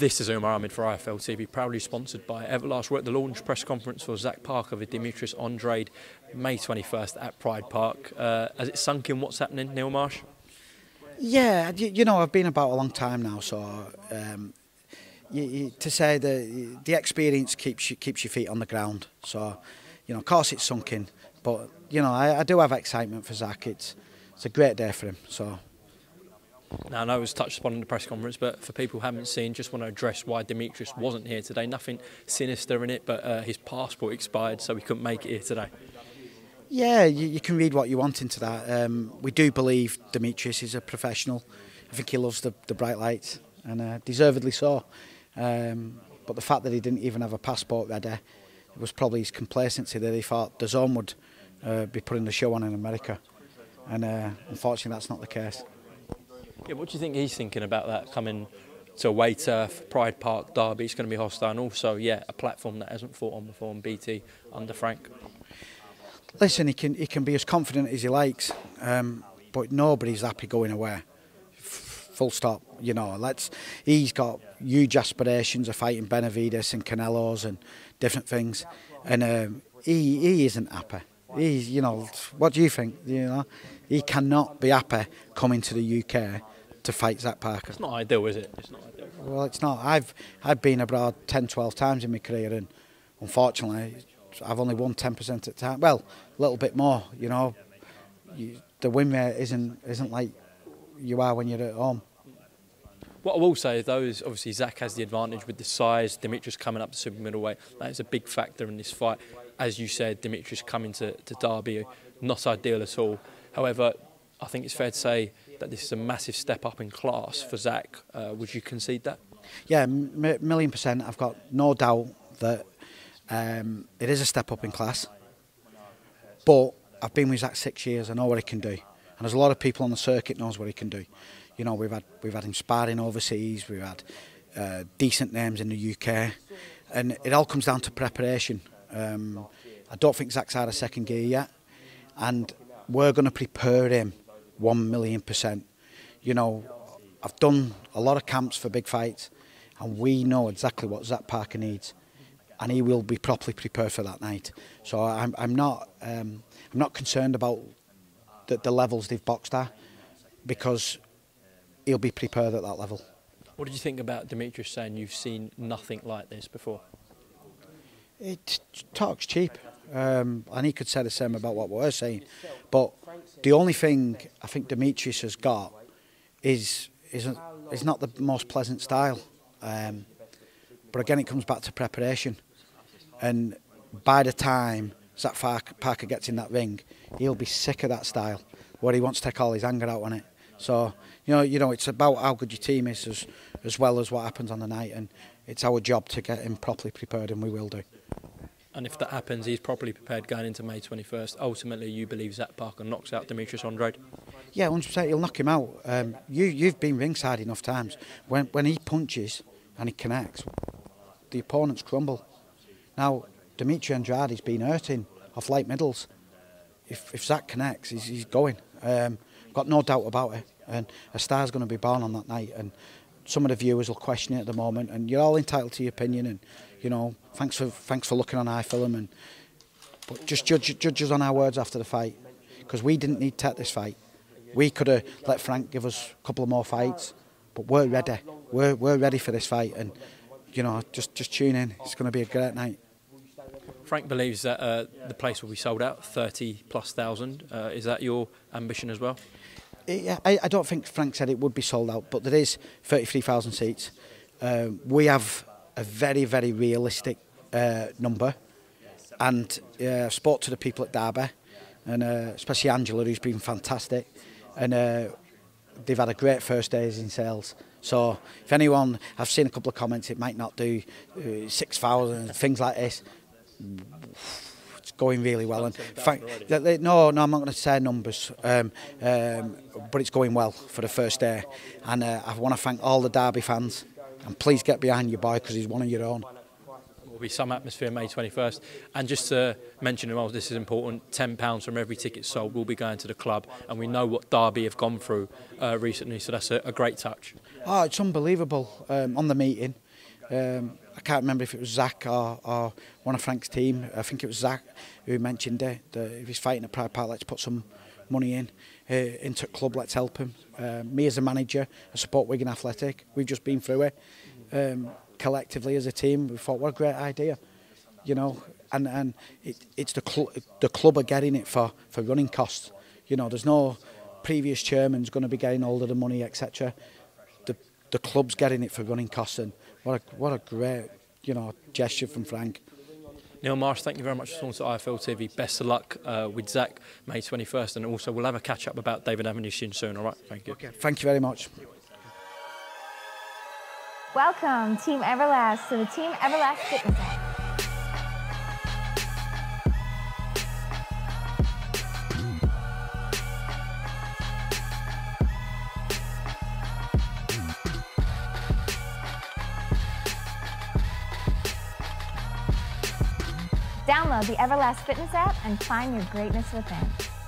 This is Umar Ahmed for IFL TV, proudly sponsored by Everlast. We're at the launch press conference for Zach Parker with Demetrius Andrade, May 21st at Pride Park. Uh, has it sunk in what's happening, Neil Marsh? Yeah, you, you know, I've been about a long time now, so um, you, you, to say the the experience keeps you, keeps your feet on the ground. So, you know, of course it's sunk in, but you know, I, I do have excitement for Zach. It's it's a great day for him. So. Now, I know it was touched upon in the press conference, but for people who haven't seen, just want to address why Demetrius wasn't here today. Nothing sinister in it, but uh, his passport expired, so he couldn't make it here today. Yeah, you, you can read what you want into that. Um, we do believe Demetrius is a professional. I think he loves the, the bright lights, and uh, deservedly so. Um, but the fact that he didn't even have a passport ready, it was probably his complacency that he thought DAZN would uh, be putting the show on in America. And uh, unfortunately, that's not the case. Yeah, what do you think he's thinking about that coming to away turf, Pride Park, Derby? It's going to be hostile, and also, yeah, a platform that hasn't fought on before BT under Frank. Listen, he can he can be as confident as he likes, um, but nobody's happy going away. Full stop. You know, let's. He's got huge aspirations of fighting Benavidez and Canelos and different things, and um, he he isn't happy. He's, you know, what do you think? You know, he cannot be happy coming to the UK to fight Zach Parker. It's not ideal, is it? It's not ideal. Well, it's not. I've I've been abroad 10, 12 times in my career, and unfortunately, I've only won 10% at the time. Well, a little bit more, you know. You, the win rate isn't isn't like you are when you're at home. What I will say, though, is obviously Zach has the advantage with the size. Demetrius coming up to super middleweight. That is a big factor in this fight. As you said, Demetrius coming to, to Derby, not ideal at all. However, I think it's fair to say that this is a massive step up in class for Zach. Uh, would you concede that? Yeah, million percent. I've got no doubt that um, it is a step up in class. But I've been with Zach six years. I know what he can do, and there's a lot of people on the circuit knows what he can do. You know, we've had we've had him sparring overseas. We've had uh, decent names in the UK, and it all comes down to preparation. Um, I don't think Zach's out of second gear yet, and we're going to prepare him one million percent. You know, I've done a lot of camps for big fights, and we know exactly what Zach Parker needs, and he will be properly prepared for that night. So I'm, I'm not um, I'm not concerned about the, the levels they've boxed at, because he'll be prepared at that level. What did you think about Demetrius saying you've seen nothing like this before? It talks cheap. Um, and he could say the same about what we're saying. But the only thing I think Demetrius has got is is, is not the most pleasant style. Um, but again, it comes back to preparation. And by the time Zach Parker gets in that ring, he'll be sick of that style, where he wants to take all his anger out on it. So, you know, you know, it's about how good your team is as, as well as what happens on the night. And it's our job to get him properly prepared, and we will do. And if that happens, he's properly prepared going into May 21st. Ultimately, you believe Zach Parker knocks out Demetrius Andrade? Yeah, 100%. He'll knock him out. Um, you, you've been ringside enough times. When, when he punches and he connects, the opponents crumble. Now, Demetrius Andrade's been hurting off light middles. If, if Zach connects, he's, he's going. Um, got no doubt about it. And a star's going to be born on that night. And some of the viewers will question it at the moment, and you're all entitled to your opinion. And you know, thanks for thanks for looking on iFL, and but just judge judge us on our words after the fight, because we didn't need to take this fight. We could have let Frank give us a couple of more fights, but we're ready. We're we're ready for this fight, and you know, just just tune in. It's going to be a great night. Frank believes that uh, the place will be sold out, 30 plus thousand. Uh, is that your ambition as well? I, I don't think Frank said it would be sold out, but there is 33,000 seats. Uh, we have a very, very realistic uh, number. And uh, spoke to the people at Derby, and uh, especially Angela, who's been fantastic. And uh, they've had a great first days in sales. So if anyone, I've seen a couple of comments, it might not do uh, 6,000, things like this going really well. And fact, no, no, I'm not going to say numbers, um, um, but it's going well for the first day. And uh, I want to thank all the Derby fans. And please get behind your boy because he's one of your own. There will be some atmosphere May 21st. And just to mention, well, this is important. Ten pounds from every ticket sold will be going to the club, and we know what Derby have gone through uh, recently, so that's a, a, great touch. Oh, it's unbelievable. Um, on the meeting, Um, I can't remember if it was Zach or, or one of Frank's team. I think it was Zach who mentioned it. That if he's fighting at Pride Park, let's put some money in uh, into club. Let's help him. Uh, me as a manager, I support Wigan Athletic. We've just been through it um, collectively as a team. We thought, what a great idea, you know. And and it, it's the cl- the club are getting it for for running costs. You know, there's no previous chairman's going to be getting all of the money, etc. The the club's getting it for running costs, and what a what a great you know gesture from Frank. Neil Marsh, thank you very much for talking to IFL TV. Best of luck uh, with Zach May 21st, and also we'll have a catch up about David Avanesyan soon. All right, thank you. Okay, thank you very much. Welcome, Team Everlast, to the Team Everlast Fitness app. Download the Everlast Fitness app and find your greatness within.